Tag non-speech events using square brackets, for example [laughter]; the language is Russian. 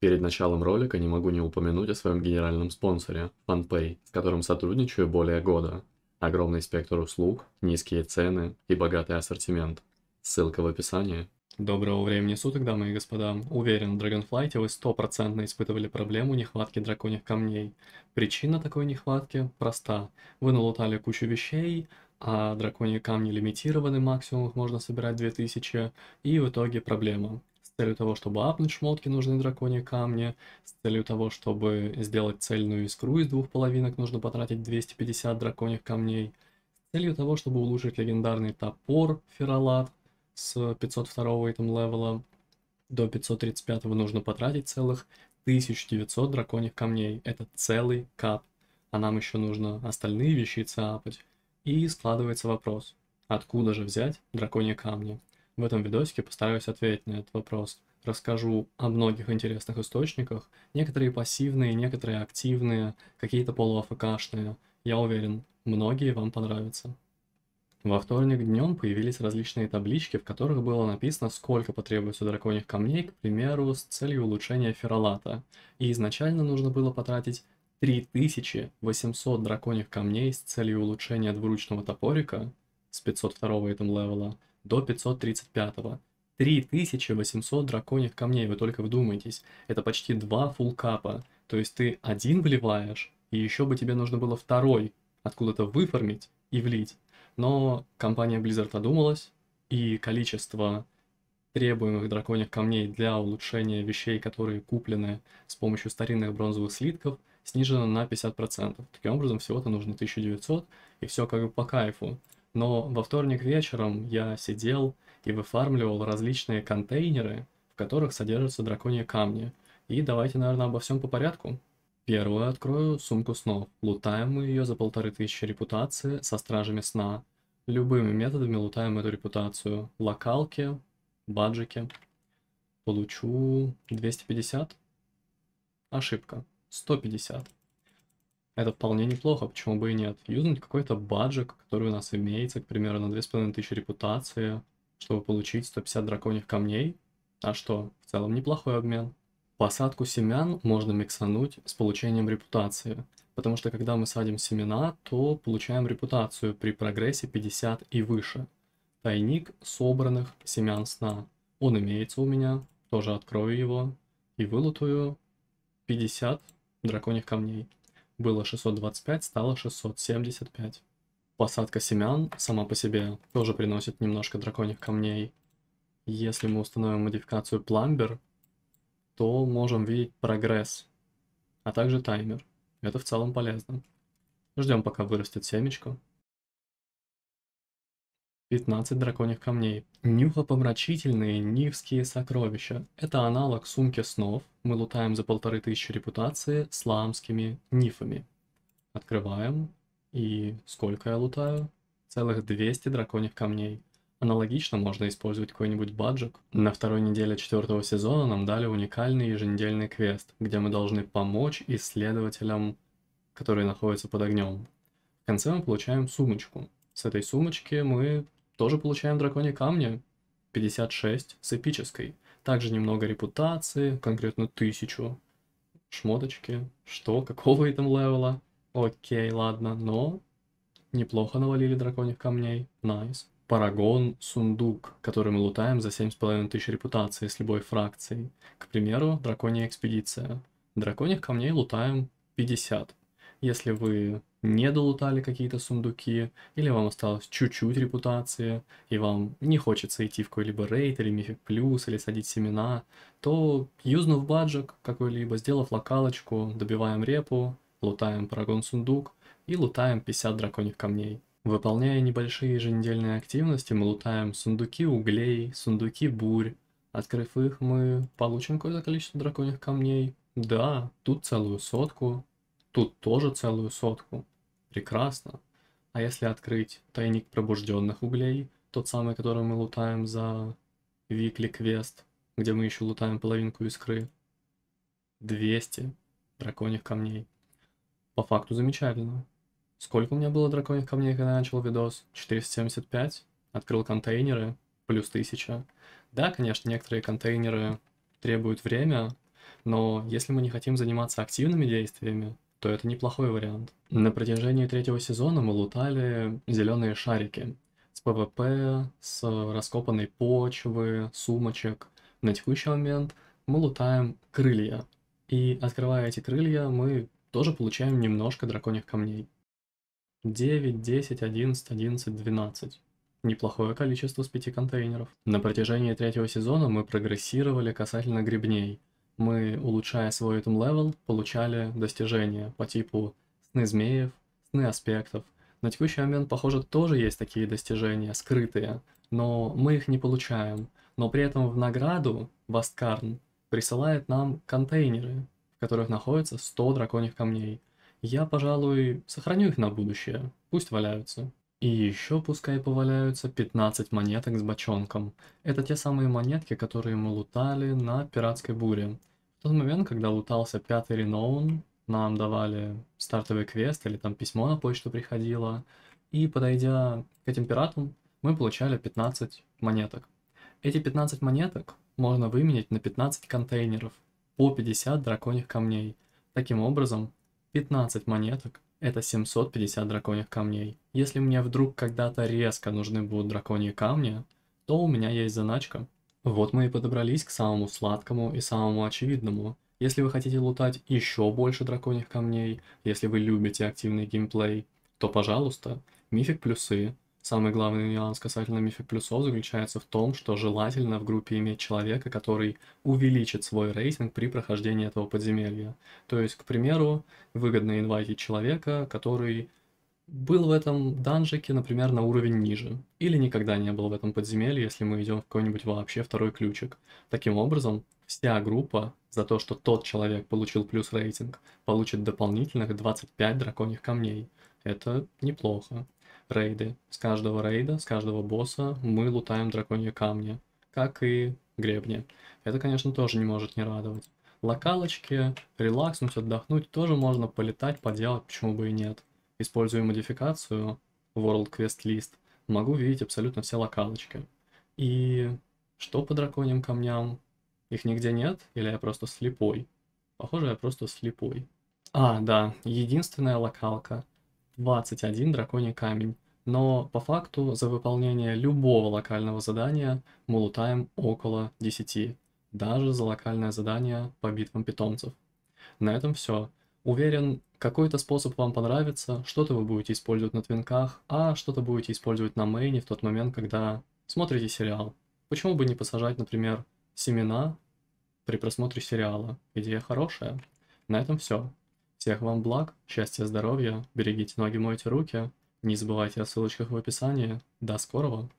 Перед началом ролика не могу не упомянуть о своем генеральном спонсоре – FunPay, с которым сотрудничаю более года. Огромный спектр услуг, низкие цены и богатый ассортимент. Ссылка в описании. Доброго времени суток, дамы и господа. Уверен, в Dragonflight вы стопроцентно испытывали проблему нехватки драконьих камней. Причина такой нехватки проста. Вы налутали кучу вещей, а драконьи камни лимитированы, максимум их можно собирать 2000, и в итоге проблема целью того, чтобы апнуть шмотки, нужны драконьи камни. С целью того, чтобы сделать цельную искру из двух половинок, нужно потратить 250 драконьих камней. С целью того, чтобы улучшить легендарный топор Фералат с 502 этим левела до 535 нужно потратить целых 1900 драконьих камней. Это целый кап. А нам еще нужно остальные вещицы апать. И складывается вопрос, откуда же взять драконьи камни? В этом видосике постараюсь ответить на этот вопрос. Расскажу о многих интересных источниках, некоторые пассивные, некоторые активные, какие-то полуафкшные. Я уверен, многие вам понравятся. Во вторник днем появились различные таблички, в которых было написано, сколько потребуется драконьих камней, к примеру, с целью улучшения феролата. И изначально нужно было потратить 3800 драконьих камней с целью улучшения двуручного топорика с 502 этом левела – до 535. 3800 драконьих камней, вы только вдумайтесь. Это почти два фулкапа. То есть ты один вливаешь, и еще бы тебе нужно было второй откуда-то выформить и влить. Но компания Blizzard одумалась, и количество требуемых драконьих камней для улучшения вещей, которые куплены с помощью старинных бронзовых слитков, снижено на 50%. Таким образом, всего-то нужно 1900, и все как бы по кайфу. Но во вторник вечером я сидел и выфармливал различные контейнеры, в которых содержатся драконьи камни. И давайте, наверное, обо всем по порядку. Первую открою сумку снов. Лутаем мы ее за полторы тысячи репутации со стражами сна. Любыми методами лутаем эту репутацию. Локалки, баджики. Получу 250. Ошибка. 150. Это вполне неплохо, почему бы и нет. Юзнуть какой-то баджик, который у нас имеется, к примеру, на 2500 репутации, чтобы получить 150 драконьих камней. А что, в целом неплохой обмен. Посадку семян можно миксануть с получением репутации, потому что когда мы садим семена, то получаем репутацию при прогрессе 50 и выше. Тайник собранных семян сна. Он имеется у меня, тоже открою его и вылутаю 50 драконьих камней было 625, стало 675. Посадка семян сама по себе тоже приносит немножко драконьих камней. Если мы установим модификацию Plumber, то можем видеть прогресс, а также таймер. Это в целом полезно. Ждем пока вырастет семечко. 15 драконьих камней. Нюхопомрачительные нивские сокровища. Это аналог сумки снов. Мы лутаем за полторы тысячи репутации с ламскими нифами. Открываем. И сколько я лутаю? Целых 200 драконьих камней. Аналогично можно использовать какой-нибудь баджик. На второй неделе четвертого сезона нам дали уникальный еженедельный квест, где мы должны помочь исследователям, которые находятся под огнем. В конце мы получаем сумочку. С этой сумочки мы тоже получаем драконьи камни. 56 с эпической. Также немного репутации, конкретно тысячу. Шмоточки. Что? Какого [laughs] item level а? Окей, ладно, но неплохо навалили драконьих камней. Nice. Paragon сундук, который мы лутаем за 7,5 тысяч репутации с любой фракцией. К примеру, драконья экспедиция. Драконьих камней лутаем 50. Если вы не долутали какие-то сундуки, или вам осталось чуть-чуть репутации, и вам не хочется идти в какой-либо рейд или мифик плюс, или садить семена, то юзнув баджик какой-либо, сделав локалочку, добиваем репу, лутаем парагон сундук и лутаем 50 драконьих камней. Выполняя небольшие еженедельные активности, мы лутаем сундуки углей, сундуки бурь. Открыв их, мы получим какое-то количество драконьих камней. Да, тут целую сотку, тут тоже целую сотку. Прекрасно. А если открыть тайник пробужденных углей, тот самый, который мы лутаем за Викли Квест, где мы еще лутаем половинку искры, 200 драконьих камней. По факту замечательно. Сколько у меня было драконьих камней, когда я начал видос? 475. Открыл контейнеры, плюс 1000. Да, конечно, некоторые контейнеры требуют время, Но если мы не хотим заниматься активными действиями, то это неплохой вариант. На протяжении третьего сезона мы лутали зеленые шарики с PvP, с раскопанной почвы, сумочек. На текущий момент мы лутаем крылья. И открывая эти крылья, мы тоже получаем немножко драконьих камней. 9, 10, 11, 11, 12. Неплохое количество с пяти контейнеров. На протяжении третьего сезона мы прогрессировали касательно гребней – мы, улучшая свой item level, получали достижения по типу сны змеев, сны аспектов. На текущий момент, похоже, тоже есть такие достижения, скрытые, но мы их не получаем. Но при этом в награду Васкарн присылает нам контейнеры, в которых находится 100 драконьих камней. Я, пожалуй, сохраню их на будущее, пусть валяются. И еще пускай поваляются 15 монеток с бочонком. Это те самые монетки, которые мы лутали на пиратской буре. В тот момент, когда лутался пятый реноун, нам давали стартовый квест или там письмо на почту приходило, и подойдя к этим пиратам, мы получали 15 монеток. Эти 15 монеток можно выменять на 15 контейнеров по 50 драконьих камней. Таким образом, 15 монеток – это 750 драконьих камней. Если мне вдруг когда-то резко нужны будут драконьи камни, то у меня есть заначка вот мы и подобрались к самому сладкому и самому очевидному. Если вы хотите лутать еще больше драконьих камней, если вы любите активный геймплей, то, пожалуйста, мифик плюсы. Самый главный нюанс касательно мифик плюсов заключается в том, что желательно в группе иметь человека, который увеличит свой рейтинг при прохождении этого подземелья. То есть, к примеру, выгодно инвайтить человека, который был в этом данжике, например, на уровень ниже. Или никогда не был в этом подземелье, если мы идем в какой-нибудь вообще второй ключик. Таким образом, вся группа за то, что тот человек получил плюс рейтинг, получит дополнительных 25 драконьих камней. Это неплохо. Рейды. С каждого рейда, с каждого босса мы лутаем драконьи камни. Как и гребни. Это, конечно, тоже не может не радовать. Локалочки, релакснуть, отдохнуть тоже можно полетать, поделать, почему бы и нет используя модификацию World Quest List, могу видеть абсолютно все локалочки. И что по драконьим камням? Их нигде нет? Или я просто слепой? Похоже, я просто слепой. А, да, единственная локалка. 21 драконий камень. Но по факту за выполнение любого локального задания мы лутаем около 10. Даже за локальное задание по битвам питомцев. На этом все. Уверен, какой-то способ вам понравится, что-то вы будете использовать на твинках, а что-то будете использовать на мейне в тот момент, когда смотрите сериал. Почему бы не посажать, например, семена при просмотре сериала? Идея хорошая. На этом все. Всех вам благ, счастья, здоровья, берегите ноги, мойте руки. Не забывайте о ссылочках в описании. До скорого!